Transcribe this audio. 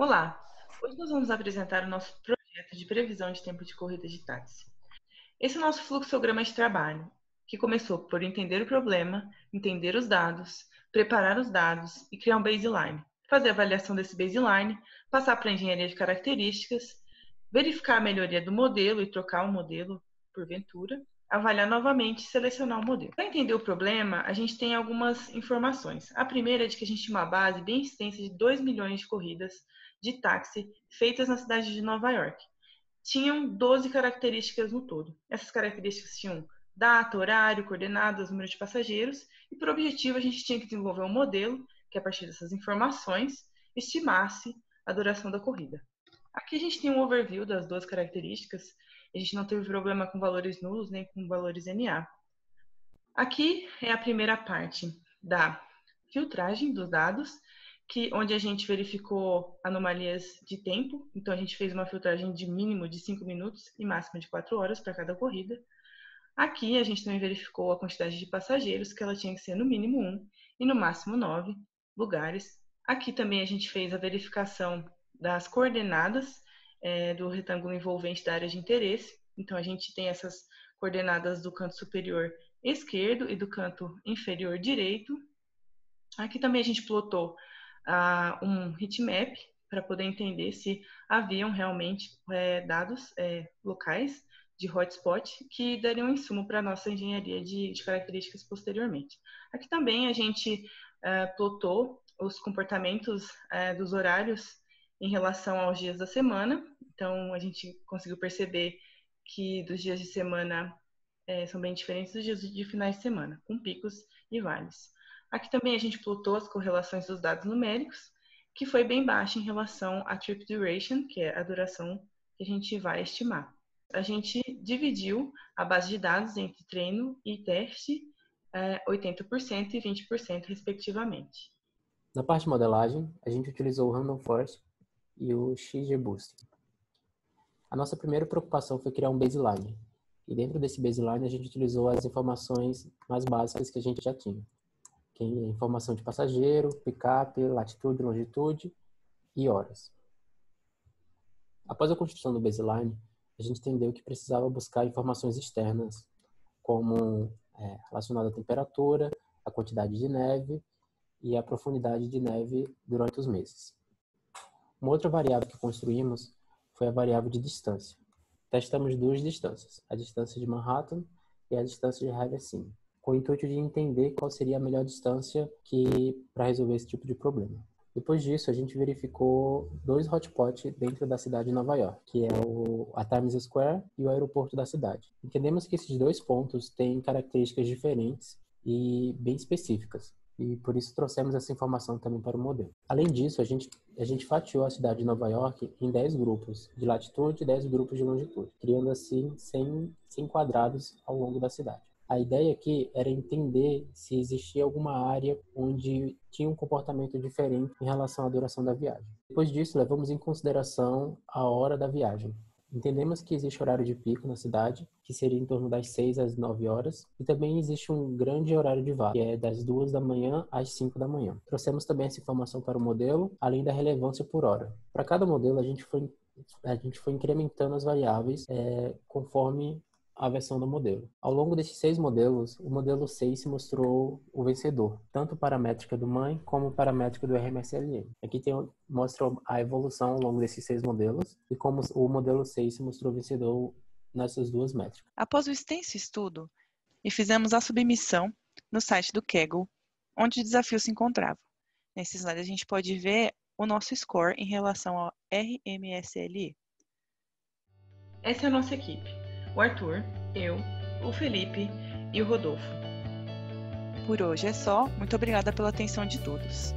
Olá! Hoje nós vamos apresentar o nosso projeto de previsão de tempo de corrida de táxi. Esse é o nosso fluxograma de trabalho, que começou por entender o problema, entender os dados, preparar os dados e criar um baseline, fazer a avaliação desse baseline, passar para a engenharia de características, verificar a melhoria do modelo e trocar o modelo porventura, avaliar novamente e selecionar o modelo. Para entender o problema, a gente tem algumas informações. A primeira é de que a gente tinha uma base bem extensa de 2 milhões de corridas de táxi feitas na cidade de Nova York. Tinham 12 características no todo. Essas características tinham data, horário, coordenadas, número de passageiros, e por objetivo a gente tinha que desenvolver um modelo que, a partir dessas informações, estimasse a duração da corrida. Aqui a gente tem um overview das duas características, a gente não teve problema com valores nulos nem com valores NA. Aqui é a primeira parte da filtragem dos dados, que, onde a gente verificou anomalias de tempo. Então, a gente fez uma filtragem de mínimo de 5 minutos e máxima de 4 horas para cada corrida. Aqui, a gente também verificou a quantidade de passageiros, que ela tinha que ser no mínimo 1 e no máximo 9 lugares. Aqui também a gente fez a verificação das coordenadas é, do retângulo envolvente da área de interesse. Então, a gente tem essas coordenadas do canto superior esquerdo e do canto inferior direito. Aqui também a gente plotou ah, um heatmap para poder entender se haviam realmente é, dados é, locais de hotspot que dariam insumo para a nossa engenharia de, de, características posteriormente. Aqui também a gente é, plotou os comportamentos é, dos horários em relação aos dias da semana. Então, a gente conseguiu perceber que dos dias de semana é, são bem diferentes dos dias de finais de semana, com picos e vales. Aqui também a gente plotou as correlações dos dados numéricos, que foi bem baixa em relação à trip duration, que é a duração que a gente vai estimar. A gente dividiu a base de dados entre treino e teste, 80% e 20% respectivamente. Na parte de modelagem, a gente utilizou o Random Forest e o XGBoost. A nossa primeira preocupação foi criar um baseline. E dentro desse baseline, a gente utilizou as informações mais básicas que a gente já tinha. Que é informação de passageiro, picape, latitude, longitude e horas. Após a construção do baseline, a gente entendeu que precisava buscar informações externas, como é, relacionada à temperatura, a quantidade de neve e a profundidade de neve durante os meses. Uma outra variável que construímos foi a variável de distância. Testamos duas distâncias, a distância de Manhattan e a distância de Haversine, com o intuito de entender qual seria a melhor distância que para resolver esse tipo de problema. Depois disso, a gente verificou dois hotspots dentro da cidade de Nova York, que é o, a Times Square e o aeroporto da cidade. Entendemos que esses dois pontos têm características diferentes e bem específicas e por isso trouxemos essa informação também para o modelo. Além disso, a gente, a gente fatiou a cidade de Nova York em 10 grupos de latitude e 10 grupos de longitude, criando assim 100, 100 quadrados ao longo da cidade. A ideia aqui era entender se existia alguma área onde tinha um comportamento diferente em relação à duração da viagem. Depois disso, levamos em consideração a hora da viagem, Entendemos que existe horário de pico na cidade, que seria em torno das 6 às 9 horas, e também existe um grande horário de vá, que é das 2 da manhã às 5 da manhã. Trouxemos também essa informação para o modelo, além da relevância por hora. Para cada modelo, a gente foi a gente foi incrementando as variáveis é, conforme a versão do modelo. Ao longo desses seis modelos, o modelo 6 se mostrou o vencedor, tanto para a métrica do mãe como para a métrica do RMSLM. Aqui tem, mostra a evolução ao longo desses seis modelos e como o modelo 6 se mostrou vencedor nessas duas métricas. Após o extenso estudo, e fizemos a submissão no site do Kaggle, onde o desafio se encontrava. Nesse slide a gente pode ver o nosso score em relação ao RMSLE. Essa é a nossa equipe o Arthur, eu, o Felipe e o Rodolfo. Por hoje é só. Muito obrigada pela atenção de todos.